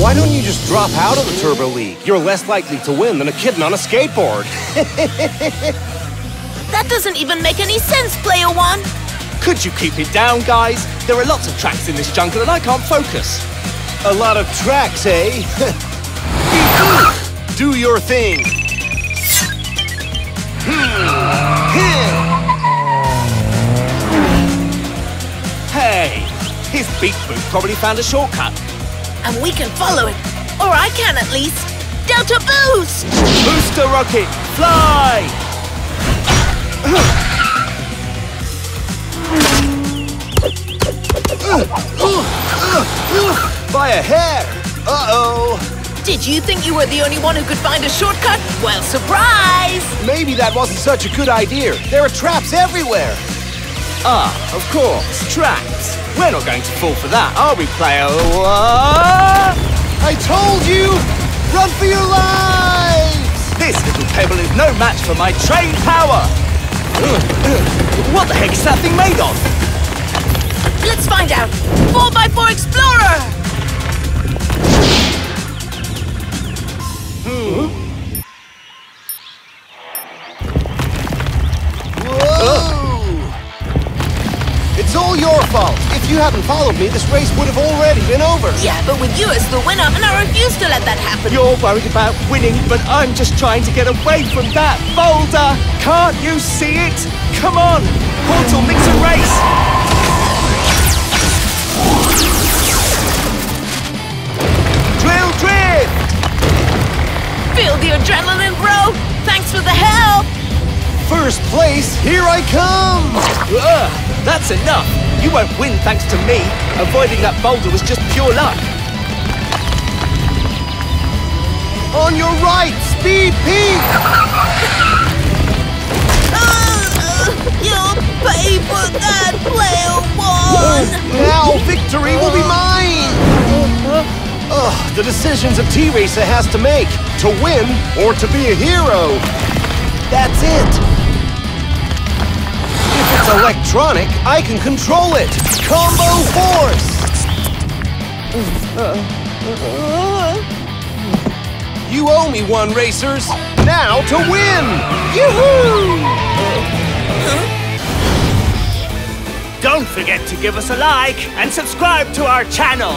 Why don't you just drop out of the Turbo League? You're less likely to win than a kitten on a skateboard. That doesn't even make any sense, Player One. Could you keep it down, guys? There are lots of tracks in this jungle and I can't focus. A lot of tracks, eh? Do your thing. Hey, his beat boot probably found a shortcut. And we can follow it. Or I can at least. Delta Boost! Booster rocket, fly! By a hair. Uh-oh. Did you think you were the only one who could find a shortcut? Well, surprise! Maybe that wasn't such a good idea. There are traps everywhere. Ah, of course, traps. We're not going to fall for that, are we, player? I told you! Run for your lives! This little pebble is no match for my train power! What the heck is that thing made of? All your fault. If you hadn't followed me, this race would have already been over. Yeah, but with you as the winner, and I refuse to let that happen. You're worried about winning, but I'm just trying to get away from that boulder! Can't you see it? Come on! Portal mix and race! Drill drift! Feel the adrenaline, bro! Thanks for the help! First place, here I come! Ugh, that's enough! You won't win thanks to me. Avoiding that boulder was just pure luck. On your right, Speed Peak! You'll pay for that, player one! Now victory will be mine! Ugh, the decisions a T-Racer has to make. To win or to be a hero. That's it. Electronic, I can control it. Combo Force! You owe me one, racers. Now to win! Yoo-hoo! Don't forget to give us a like and subscribe to our channel.